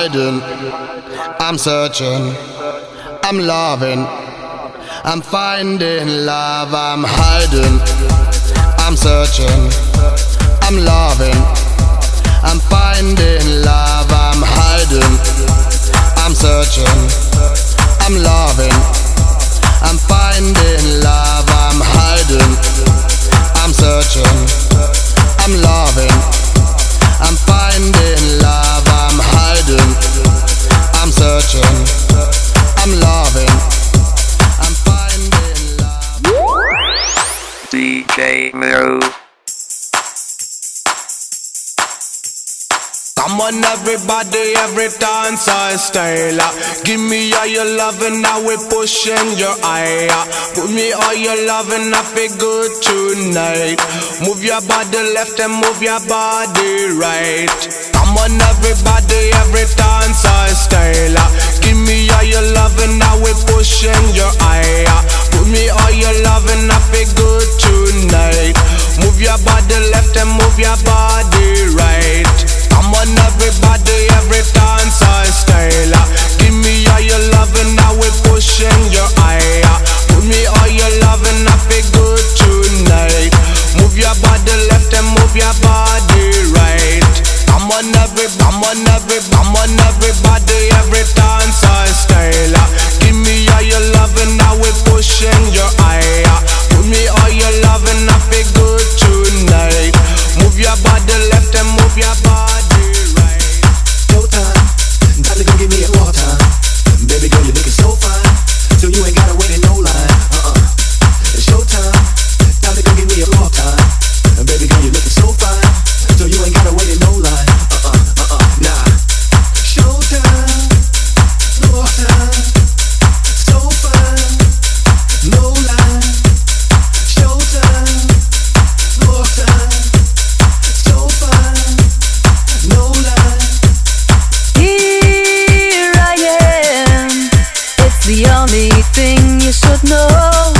hiding, I'm searching, I'm loving, I'm finding love, I'm hiding, I'm searching, I'm loving, I'm finding love, I'm hiding, I'm searching, I'm loving, DJ. Come on, everybody, every dance I style. Give me all your loving, now we pushing your eye. Put me all your loving, I feel good tonight. Move your body left and move your body right. Come on, everybody, every dance on, every, come on, every, come on, everybody, The only thing you should know